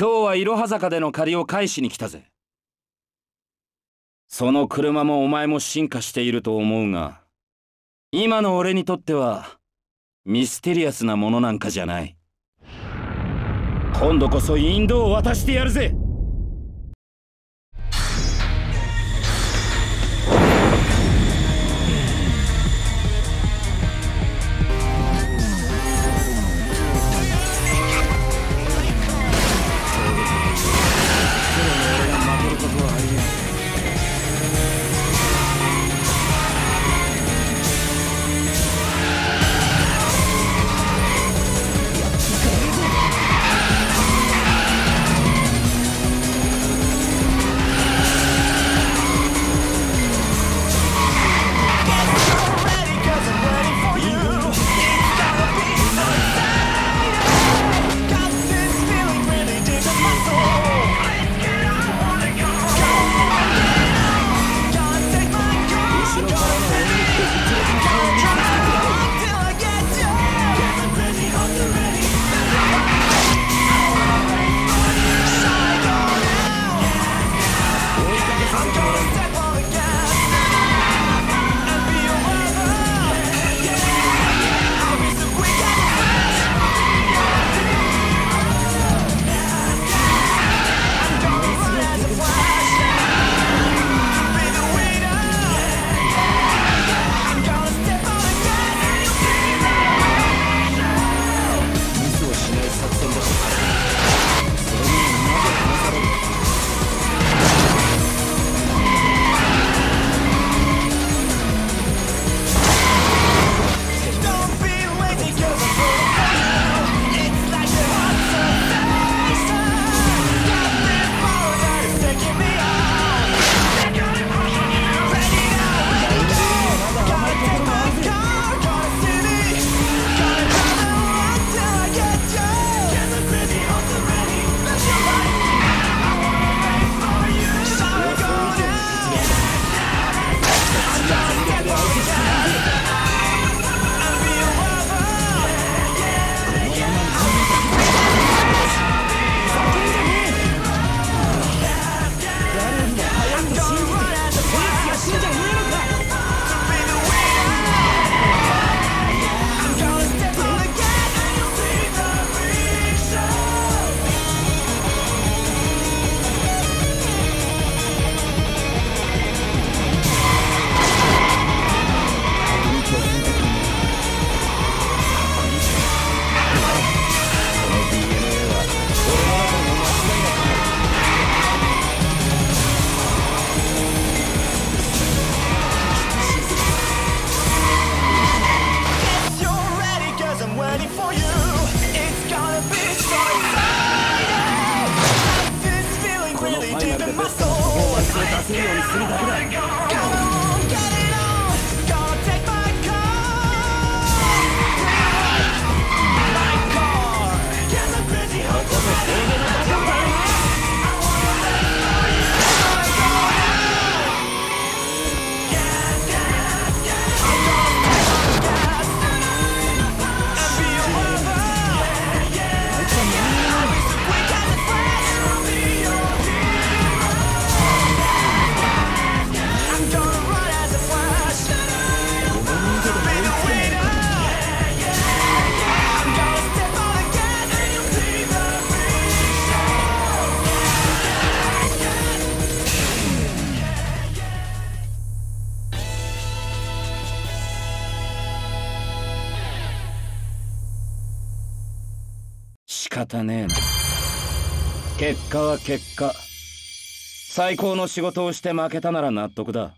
今日はいろは坂での借りを返しに来たぜ。その車もお前も進化していると思うが今の俺にとってはミステリアスなものなんかじゃない。今度こそインドを渡してやるぜ。方ねえな。結果は結果。最高の仕事をして負けたなら納得だ。